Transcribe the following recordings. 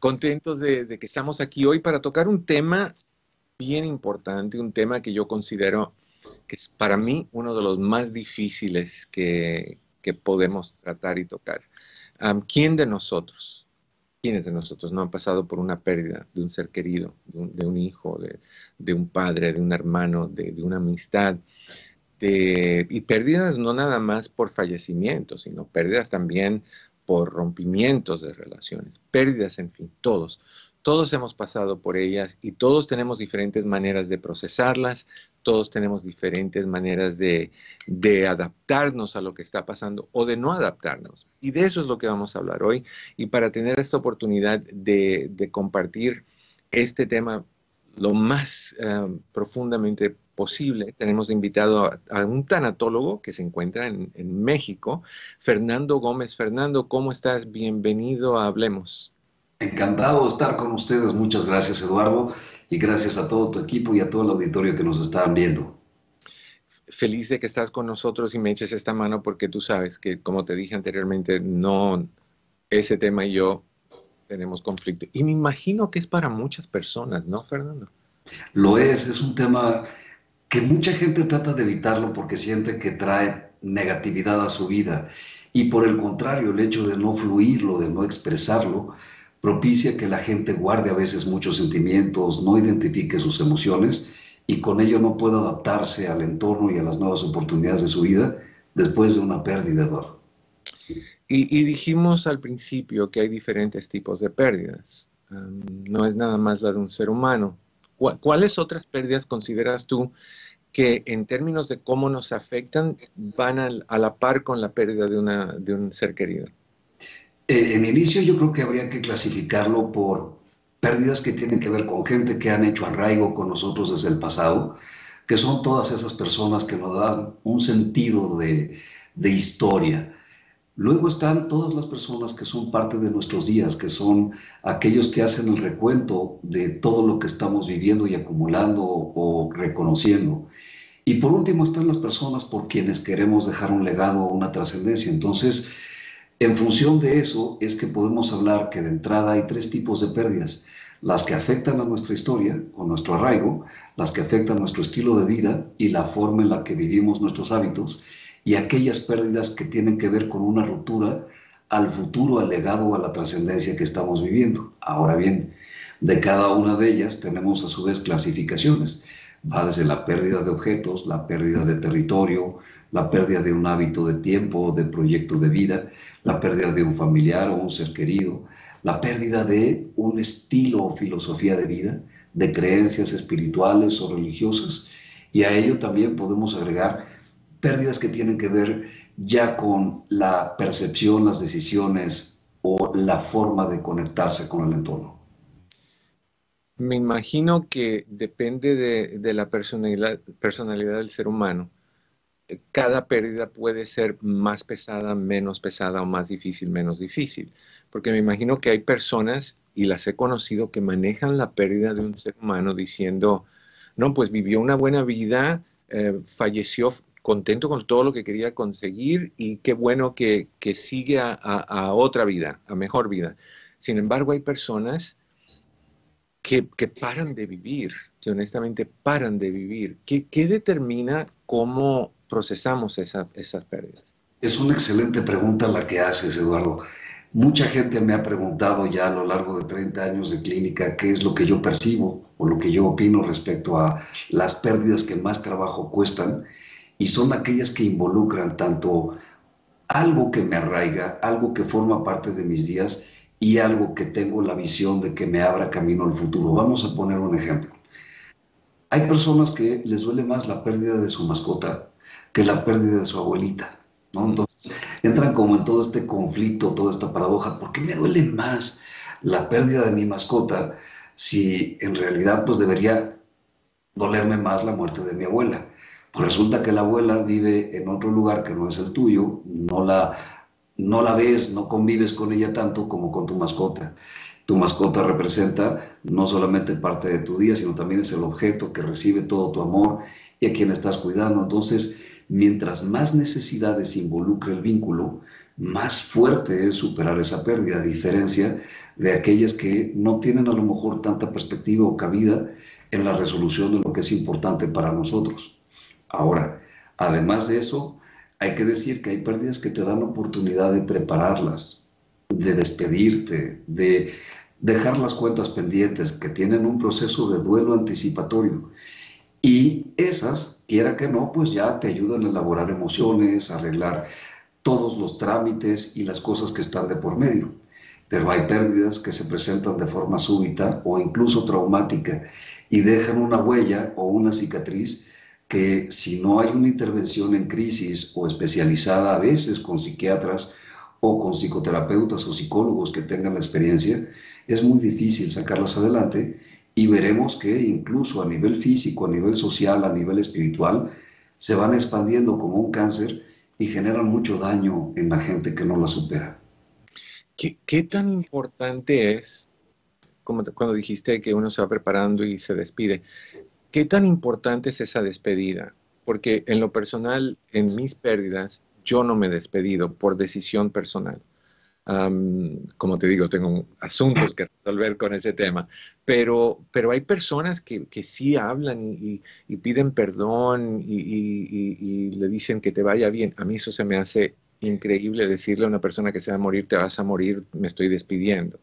contentos de, que estamos aquí hoy para tocar un tema bien importante, un tema que yo considero que es para mí uno de los más difíciles que, podemos tratar y tocar. ¿Quién de nosotros, quiénes de nosotros no han pasado por una pérdida de un ser querido, de un, hijo, de, un padre, de un hermano, de, una amistad? y pérdidas no nada más por fallecimiento, sino pérdidas también por rompimientos de relaciones, pérdidas, en fin, todos. Todos hemos pasado por ellas y todos tenemos diferentes maneras de procesarlas, todos tenemos diferentes maneras de, adaptarnos a lo que está pasando o de no adaptarnos. Y de eso es lo que vamos a hablar hoy. Y para tener esta oportunidad de, compartir este tema lo más eh, profundamente posible, tenemos invitado a, un tanatólogo que se encuentra en, en México, Fernando Gómez. Fernando, ¿cómo estás? Bienvenido a Hablemos. Encantado de estar con ustedes. Muchas gracias, Eduardo, y gracias a todo tu equipo y a todo el auditorio que nos están viendo. Feliz de que estás con nosotros y me eches esta mano porque tú sabes que, como te dije anteriormente, no, ese tema y yo tenemos conflicto. Y me imagino que es para muchas personas, ¿no, Fernando? Lo es, es un tema que mucha gente trata de evitarlo porque siente que trae negatividad a su vida. Y por el contrario, el hecho de no fluirlo, de no expresarlo, propicia que la gente guarde a veces muchos sentimientos, no identifique sus emociones y con ello no pueda adaptarse al entorno y a las nuevas oportunidades de su vida después de una pérdida, Eduardo. Y, dijimos al principio que hay diferentes tipos de pérdidas. no es nada más la de un ser humano. ¿Cuáles otras pérdidas consideras tú que en términos de cómo nos afectan van a, la par con la pérdida de, una, de un ser querido? Eh, en inicio yo creo que habría que clasificarlo por pérdidas que tienen que ver con gente que han hecho arraigo con nosotros desde el pasado, que son todas esas personas que nos dan un sentido de, de historia. Luego están todas las personas que son parte de nuestros días, que son aquellos que hacen el recuento de todo lo que estamos viviendo y acumulando o reconociendo. Y por último están las personas por quienes queremos dejar un legado o una trascendencia. Entonces, en función de eso es que podemos hablar que de entrada hay tres tipos de pérdidas. Las que afectan a nuestra historia o nuestro arraigo, las que afectan nuestro estilo de vida y la forma en la que vivimos nuestros hábitos, y aquellas pérdidas que tienen que ver con una ruptura al futuro, al legado a la trascendencia que estamos viviendo. Ahora bien, de cada una de ellas tenemos a su vez clasificaciones. Va desde la pérdida de objetos, la pérdida de territorio, la pérdida de un hábito de tiempo, de proyecto de vida, la pérdida de un familiar o un ser querido, la pérdida de un estilo o filosofía de vida, de creencias espirituales o religiosas. Y a ello también podemos agregar pérdidas que tienen que ver ya con la percepción, las decisiones o la forma de conectarse con el entorno. Me imagino que depende de, la personalidad, del ser humano cada pérdida puede ser más pesada, menos pesada o más difícil, menos difícil. Porque me imagino que hay personas, y las he conocido, que manejan la pérdida de un ser humano diciendo, no, pues vivió una buena vida, eh, falleció contento con todo lo que quería conseguir y qué bueno que, sigue a, otra vida, a mejor vida. Sin embargo, hay personas que, paran de vivir, que honestamente paran de vivir. ¿Qué, qué determina cómo procesamos esas pérdidas? Es una excelente pregunta la que haces, Eduardo. Mucha gente me ha preguntado ya a lo largo de 30 años de clínica qué es lo que yo percibo o lo que yo opino respecto a las pérdidas que más trabajo cuestan y son aquellas que involucran tanto algo que me arraiga, algo que forma parte de mis días y algo que tengo la visión de que me abra camino al futuro. Vamos a poner un ejemplo. Hay personas que les duele más la pérdida de su mascota que la pérdida de su abuelita. ¿no? Entonces entran como en todo este conflicto, toda esta paradoja, ¿por qué me duele más la pérdida de mi mascota si en realidad pues debería dolerme más la muerte de mi abuela? Pues resulta que la abuela vive en otro lugar que no es el tuyo, no la, no la ves, no convives con ella tanto como con tu mascota. Tu mascota representa no solamente parte de tu día, sino también es el objeto que recibe todo tu amor y a quien estás cuidando. Entonces, mientras más necesidades involucre el vínculo, más fuerte es superar esa pérdida, a diferencia de aquellas que no tienen a lo mejor tanta perspectiva o cabida en la resolución de lo que es importante para nosotros. Ahora, además de eso, hay que decir que hay pérdidas que te dan oportunidad de prepararlas, de despedirte, de dejar las cuentas pendientes, que tienen un proceso de duelo anticipatorio. Y esas, quiera que no, pues ya te ayudan a elaborar emociones, a arreglar todos los trámites y las cosas que están de por medio. Pero hay pérdidas que se presentan de forma súbita o incluso traumática y dejan una huella o una cicatriz que si no hay una intervención en crisis o especializada a veces con psiquiatras o con psicoterapeutas o psicólogos que tengan la experiencia, es muy difícil sacarlas adelante y veremos que incluso a nivel físico, a nivel social, a nivel espiritual, se van expandiendo como un cáncer y generan mucho daño en la gente que no la supera. ¿Qué, tan importante es, como cuando dijiste que uno se va preparando y se despide, qué tan importante es esa despedida? Porque en lo personal, en mis pérdidas, yo no me he despedido por decisión personal. como te digo, tengo asuntos que resolver con ese tema, pero, pero hay personas que, que sí hablan y, piden perdón y, y, le dicen que te vaya bien. A mí eso se me hace increíble decirle a una persona que se va a morir, te vas a morir, me estoy despidiendo.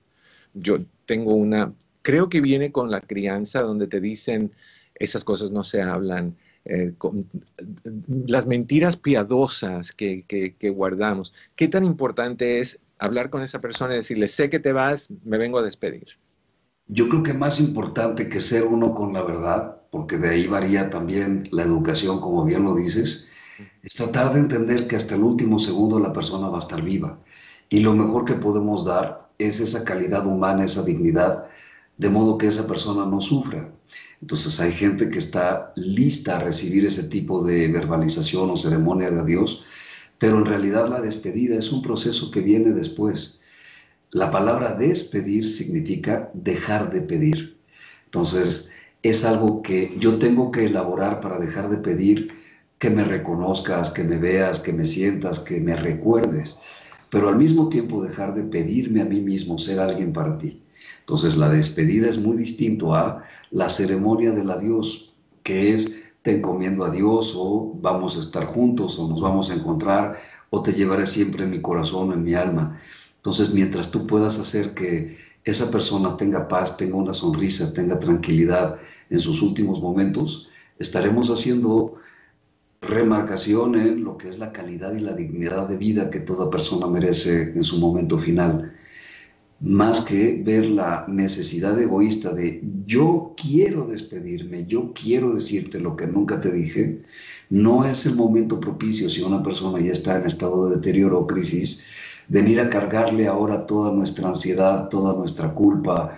Yo tengo una, creo que viene con la crianza donde te dicen esas cosas no se hablan, eh, las mentiras piadosas que, guardamos. ¿Qué tan importante es hablar con esa persona y decirle, sé que te vas, me vengo a despedir? Yo creo que más importante que ser uno con la verdad, porque de ahí varía también la educación, como bien lo dices, es tratar de entender que hasta el último segundo la persona va a estar viva. Y lo mejor que podemos dar es esa calidad humana, esa dignidad, de modo que esa persona no sufra. Entonces hay gente que está lista a recibir ese tipo de verbalización o ceremonia de adiós, pero en realidad la despedida es un proceso que viene después. La palabra despedir significa dejar de pedir. Entonces es algo que yo tengo que elaborar para dejar de pedir que me reconozcas, que me veas, que me sientas, que me recuerdes, pero al mismo tiempo dejar de pedirme a mí mismo ser alguien para ti. Entonces la despedida es muy distinto a la ceremonia del adiós, que es te encomiendo a Dios o vamos a estar juntos o nos vamos a encontrar o te llevaré siempre en mi corazón, en mi alma. Entonces mientras tú puedas hacer que esa persona tenga paz, tenga una sonrisa, tenga tranquilidad en sus últimos momentos, estaremos haciendo remarcación en lo que es la calidad y la dignidad de vida que toda persona merece en su momento final más que ver la necesidad egoísta de yo quiero despedirme, yo quiero decirte lo que nunca te dije, no es el momento propicio si una persona ya está en estado de deterioro o crisis, venir a cargarle ahora toda nuestra ansiedad, toda nuestra culpa,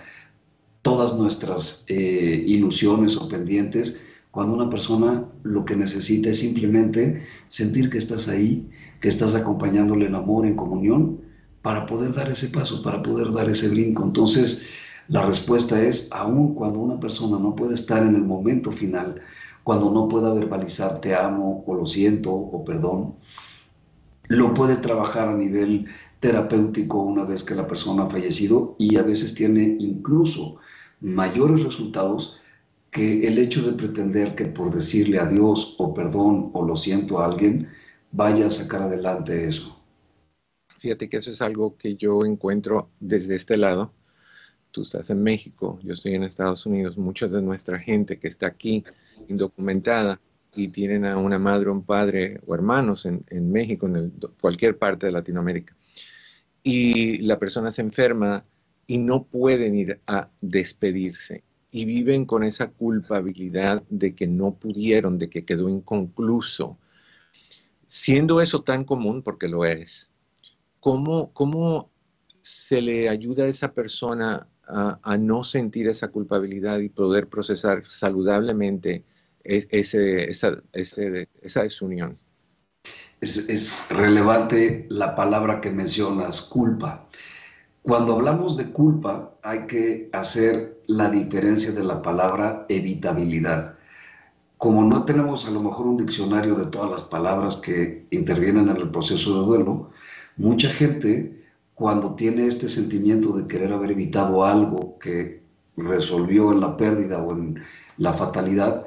todas nuestras eh, ilusiones o pendientes, cuando una persona lo que necesita es simplemente sentir que estás ahí, que estás acompañándole en amor, en comunión, para poder dar ese paso, para poder dar ese brinco. Entonces, la respuesta es, aun cuando una persona no puede estar en el momento final, cuando no pueda verbalizar te amo o lo siento o perdón, lo puede trabajar a nivel terapéutico una vez que la persona ha fallecido y a veces tiene incluso mayores resultados que el hecho de pretender que por decirle adiós o perdón o lo siento a alguien vaya a sacar adelante eso. Fíjate que eso es algo que yo encuentro desde este lado. Tú estás en México, yo estoy en Estados Unidos. Mucha de nuestra gente que está aquí indocumentada y tienen a una madre, un padre o hermanos en, México, en cualquier parte de Latinoamérica. Y la persona se enferma y no pueden ir a despedirse y viven con esa culpabilidad de que no pudieron, de que quedó inconcluso. Siendo eso tan común, porque lo es, ¿cómo, cómo se le ayuda a esa persona a, no sentir esa culpabilidad y poder procesar saludablemente e, ese, esa, esa desunión? Es, es, relevante la palabra que mencionas, culpa. Cuando hablamos de culpa hay que hacer la diferencia de la palabra evitabilidad. Como no tenemos a lo mejor un diccionario de todas las palabras que intervienen en el proceso de duelo, Mucha gente, cuando tiene este sentimiento de querer haber evitado algo que resolvió en la pérdida o en la fatalidad,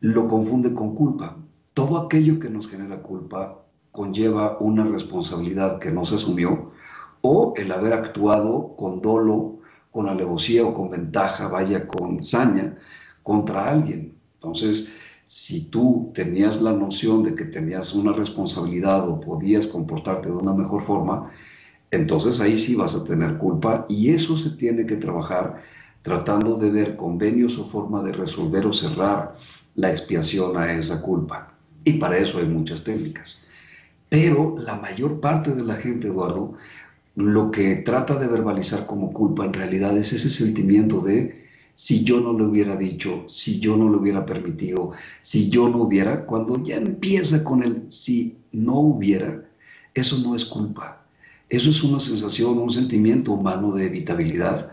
lo confunde con culpa. Todo aquello que nos genera culpa conlleva una responsabilidad que no se asumió o el haber actuado con dolo, con alevosía o con ventaja, vaya con saña, contra alguien. Entonces, si tú tenías la noción de que tenías una responsabilidad o podías comportarte de una mejor forma, entonces ahí sí vas a tener culpa y eso se tiene que trabajar tratando de ver convenios o forma de resolver o cerrar la expiación a esa culpa. Y para eso hay muchas técnicas. Pero la mayor parte de la gente, Eduardo, lo que trata de verbalizar como culpa en realidad es ese sentimiento de si yo no le hubiera dicho, si yo no le hubiera permitido, si yo no hubiera, cuando ya empieza con el si no hubiera, eso no es culpa. Eso es una sensación, un sentimiento humano de evitabilidad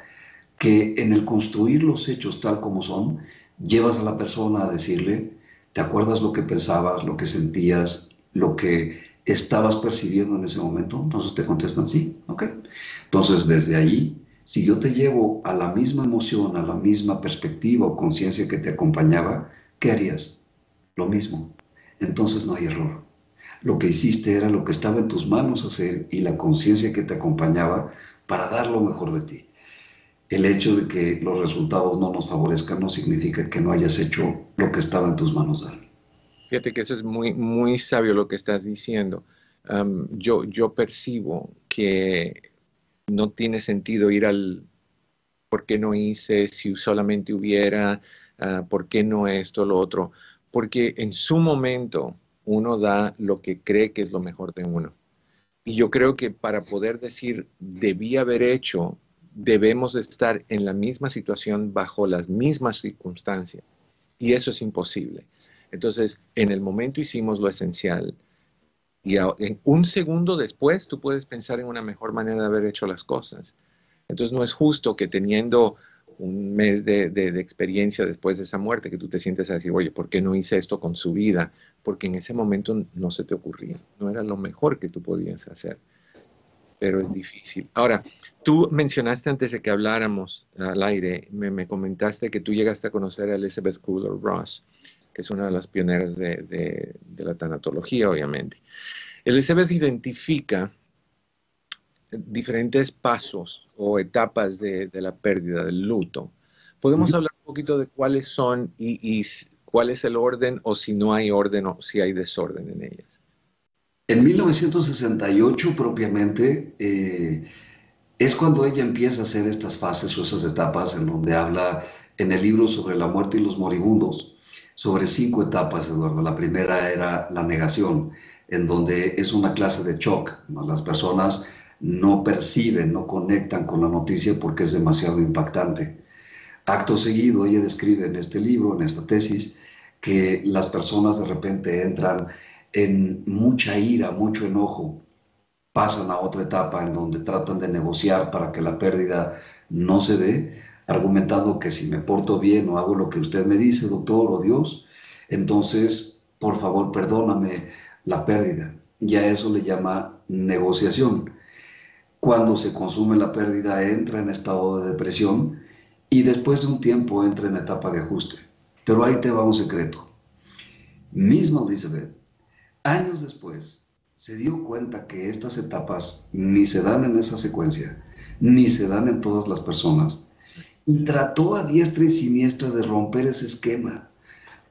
que en el construir los hechos tal como son, llevas a la persona a decirle, ¿te acuerdas lo que pensabas, lo que sentías, lo que estabas percibiendo en ese momento? Entonces te contestan sí, ok. Entonces desde ahí, si yo te llevo a la misma emoción, a la misma perspectiva o conciencia que te acompañaba, ¿qué harías? Lo mismo. Entonces no hay error. Lo que hiciste era lo que estaba en tus manos hacer y la conciencia que te acompañaba para dar lo mejor de ti el hecho de que los resultados no nos favorezcan no significa que no hayas hecho lo que estaba en tus manos dar. Fíjate que eso es muy, muy sabio lo que estás diciendo. yo, yo percibo que no tiene sentido ir al por qué no hice, si solamente hubiera, uh, por qué no esto, lo otro, porque en su momento uno da lo que cree que es lo mejor de uno. Y yo creo que para poder decir, debí haber hecho, debemos estar en la misma situación bajo las mismas circunstancias. Y eso es imposible. Entonces, en el momento hicimos lo esencial. Y en un segundo después tú puedes pensar en una mejor manera de haber hecho las cosas. Entonces no es justo que teniendo un mes de, de, experiencia después de esa muerte, que tú te sientes a decir, oye, ¿por qué no hice esto con su vida? Porque en ese momento no se te ocurría, no era lo mejor que tú podías hacer, pero es difícil. Ahora, Tú mencionaste antes de que habláramos al aire, me, comentaste que tú llegaste a conocer a Elizabeth Kubler-Ross, que es una de las pioneras de, la tanatología, obviamente. Elizabeth identifica diferentes pasos o etapas de, la pérdida, del luto. ¿Podemos hablar un poquito de cuáles son y, cuál es el orden o si no hay orden o si hay desorden en ellas? En 1968 propiamente, eh, es cuando ella empieza a hacer estas fases o esas etapas en donde habla en el libro sobre la muerte y los moribundos, sobre cinco etapas, Eduardo. La primera era la negación, en donde es una clase de shock. Las personas no perciben, no conectan con la noticia porque es demasiado impactante. Acto seguido, ella describe en este libro, en esta tesis, que las personas de repente entran en mucha ira, mucho enojo, pasan a otra etapa en donde tratan de negociar para que la pérdida no se dé, argumentando que si me porto bien o hago lo que usted me dice, doctor o Dios, entonces, por favor, perdóname la pérdida. Y a eso le llama negociación. Cuando se consume la pérdida, entra en estado de depresión y después de un tiempo entra en etapa de ajuste. Pero ahí te va un secreto. Mismo Elizabeth, años después, se dio cuenta que estas etapas ni se dan en esa secuencia, ni se dan en todas las personas, y trató a diestra y siniestra de romper ese esquema.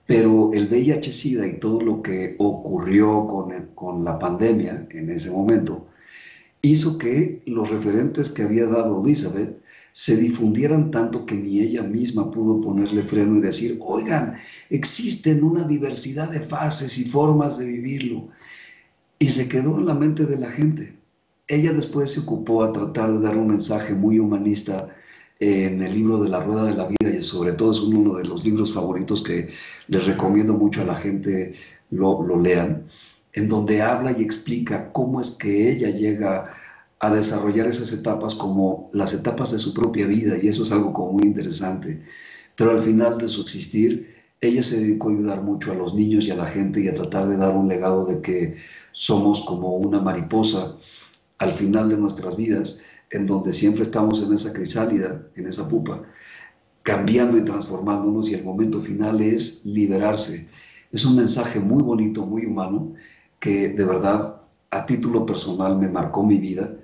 Pero el VIH-Sida y todo lo que ocurrió con, con la pandemia en ese momento hizo que los referentes que había dado Elizabeth se difundieran tanto que ni ella misma pudo ponerle freno y decir, oigan, existen una diversidad de fases y formas de vivirlo y se quedó en la mente de la gente. Ella después se ocupó a tratar de dar un mensaje muy humanista en el libro de la Rueda de la Vida y sobre todo es uno de los libros favoritos que les recomiendo mucho a la gente lo, lo lean, en donde habla y explica cómo es que ella llega a desarrollar esas etapas como las etapas de su propia vida y eso es algo como muy interesante. Pero al final de su existir, ella se dedicó a ayudar mucho a los niños y a la gente y a tratar de dar un legado de que somos como una mariposa al final de nuestras vidas, en donde siempre estamos en esa crisálida, en esa pupa, cambiando y transformándonos y el momento final es liberarse. Es un mensaje muy bonito, muy humano, que de verdad a título personal me marcó mi vida,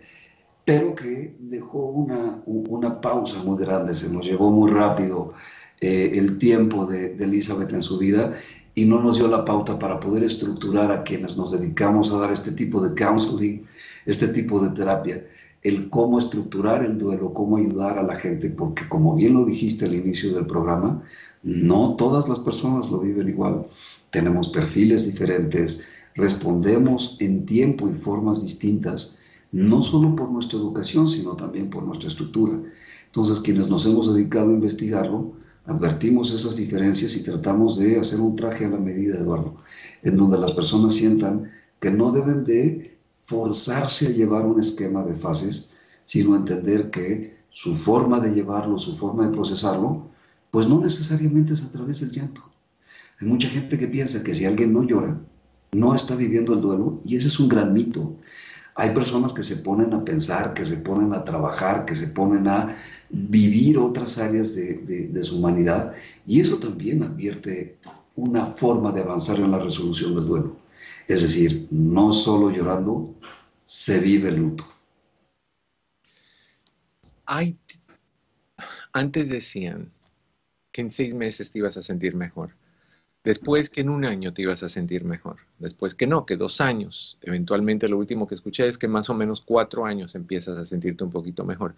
pero que dejó una, una pausa muy grande, se nos llevó muy rápido eh, el tiempo de, de Elizabeth en su vida y no nos dio la pauta para poder estructurar a quienes nos dedicamos a dar este tipo de counseling, este tipo de terapia, el cómo estructurar el duelo, cómo ayudar a la gente, porque como bien lo dijiste al inicio del programa, no todas las personas lo viven igual. Tenemos perfiles diferentes, respondemos en tiempo y formas distintas, no solo por nuestra educación, sino también por nuestra estructura. Entonces, quienes nos hemos dedicado a investigarlo, advertimos esas diferencias y tratamos de hacer un traje a la medida, Eduardo, en donde las personas sientan que no deben de forzarse a llevar un esquema de fases, sino entender que su forma de llevarlo, su forma de procesarlo, pues no necesariamente es a través del llanto. Hay mucha gente que piensa que si alguien no llora, no está viviendo el duelo y ese es un gran mito. Hay personas que se ponen a pensar, que se ponen a trabajar, que se ponen a vivir otras áreas de, su humanidad y eso también advierte una forma de avanzar en la resolución del duelo. Es decir, no solo llorando se vive el luto. antes decían que en seis meses te ibas a sentir mejor. Después que en un año te ibas a sentir mejor. Después que no, que dos años. Eventualmente lo último que escuché es que más o menos cuatro años empiezas a sentirte un poquito mejor.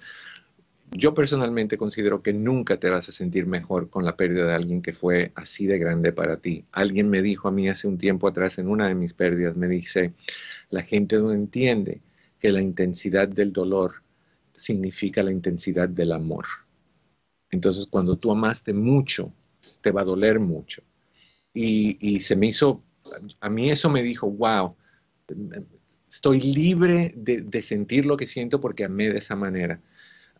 Yo personalmente considero que nunca te vas a sentir mejor con la pérdida de alguien que fue así de grande para ti. Alguien me dijo a mí hace un tiempo atrás en una de mis pérdidas, me dice, la gente no entiende que la intensidad del dolor significa la intensidad del amor. Entonces, cuando tú amaste mucho, te va a doler mucho y, se me hizo, a mí eso me dijo, wow, estoy libre de, sentir lo que siento porque amé de esa manera.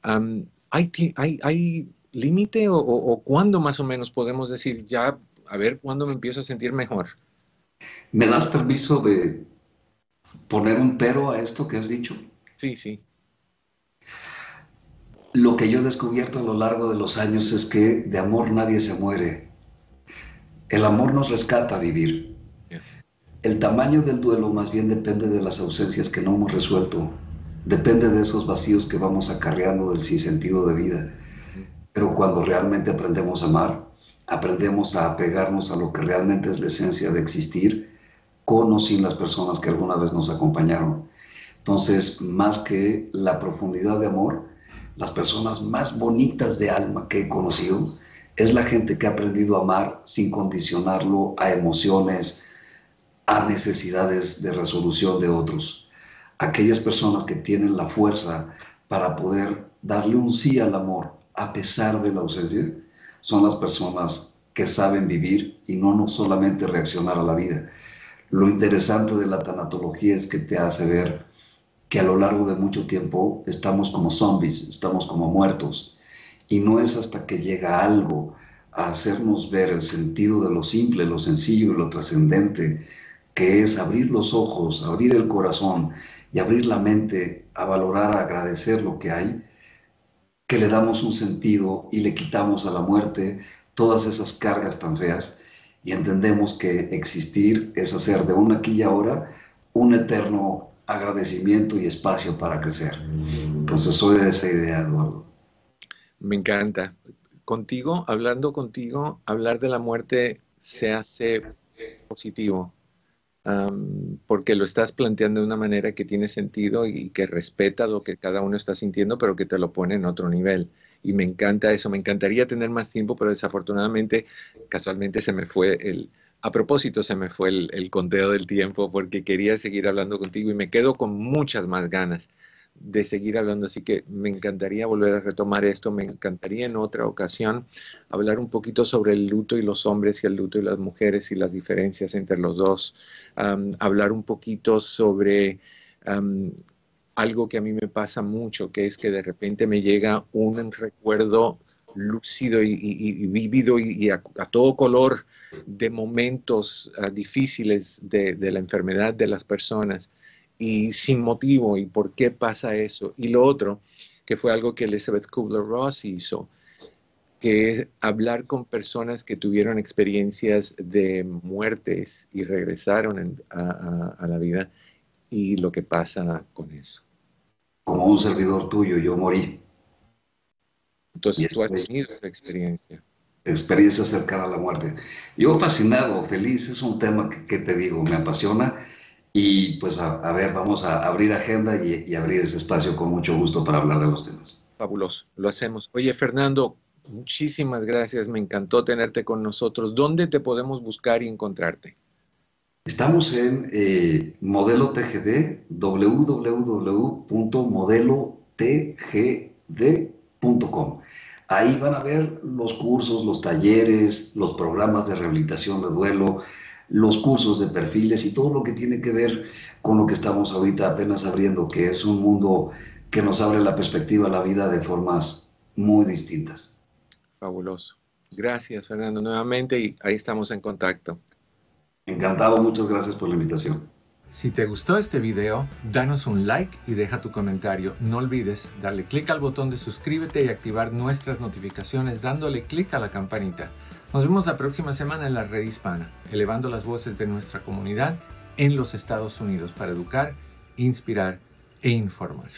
¿Hay, hay, límite o, o, cuándo más o menos podemos decir, ya, a ver, cuándo me empiezo a sentir mejor? ¿Me das permiso de poner un pero a esto que has dicho? Sí, sí. Lo que yo he descubierto a lo largo de los años es que de amor nadie se muere. El amor nos rescata a vivir. El tamaño del duelo más bien depende de las ausencias que no hemos resuelto. Depende de esos vacíos que vamos acarreando del sinsentido de vida. Pero cuando realmente aprendemos a amar, aprendemos a apegarnos a lo que realmente es la esencia de existir, con o sin las personas que alguna vez nos acompañaron. Entonces, más que la profundidad de amor, las personas más bonitas de alma que he conocido es la gente que ha aprendido a amar sin condicionarlo a emociones, a necesidades de resolución de otros. Aquellas personas que tienen la fuerza para poder darle un sí al amor a pesar de la ausencia, son las personas que saben vivir y no, no solamente reaccionar a la vida. Lo interesante de la tanatología es que te hace ver que a lo largo de mucho tiempo estamos como zombies, estamos como muertos, y no es hasta que llega algo a hacernos ver el sentido de lo simple, lo sencillo y lo trascendente, que es abrir los ojos, abrir el corazón y abrir la mente a valorar, a agradecer lo que hay, que le damos un sentido y le quitamos a la muerte todas esas cargas tan feas y entendemos que existir es hacer de un aquí y ahora un eterno agradecimiento y espacio para crecer. Entonces soy de esa idea, Eduardo. Me encanta. Contigo, hablando contigo, hablar de la muerte se hace positivo, porque lo estás planteando de una manera que tiene sentido y que respeta lo que cada uno está sintiendo, pero que te lo pone en otro nivel. Y me encanta eso, me encantaría tener más tiempo, pero desafortunadamente, casualmente se me fue el, a propósito se me fue el, el conteo del tiempo porque quería seguir hablando contigo y me quedo con muchas más ganas de seguir hablando, así que me encantaría volver a retomar esto, me encantaría en otra ocasión hablar un poquito sobre el luto y los hombres y el luto y las mujeres y las diferencias entre los dos, hablar un poquito sobre algo que a mí me pasa mucho, que es que de repente me llega un recuerdo lúcido y, vívido y, a, todo color de momentos ah, difíciles de la enfermedad de las personas y sin motivo y por qué pasa eso. Y lo otro, que fue algo que Elizabeth Kubler-Ross hizo, que es hablar con personas que tuvieron experiencias de muertes y regresaron a, la vida y lo que pasa con eso. Como un servidor tuyo, yo morí. Entonces tú has tenido esa experiencia. Experiencia cercana a la muerte. Yo fascinado, feliz, es un tema que, te digo, me apasiona y pues a, ver, vamos a abrir agenda y, y abrir ese espacio con mucho gusto para hablar de los temas. Fabuloso, lo hacemos. Oye, Fernando, Muchísimas gracias, me encantó tenerte con nosotros. ¿Dónde te podemos buscar y encontrarte? Estamos en eh, Modelo TGD, www.modelotgd.com. Ahí van a ver los cursos, los talleres, los programas de rehabilitación de duelo, los cursos de perfiles y todo lo que tiene que ver con lo que estamos ahorita apenas abriendo, que es un mundo que nos abre la perspectiva a la vida de formas muy distintas. Fabuloso. Gracias, Fernando, nuevamente y ahí estamos en contacto. Encantado, muchas gracias por la invitación. Si te gustó este video, danos un like y deja tu comentario. No olvides darle clic al botón de suscríbete y activar nuestras notificaciones dándole clic a la campanita. Nos vemos la próxima semana en la red hispana, elevando las voces de nuestra comunidad en los Estados Unidos para educar, inspirar e informar.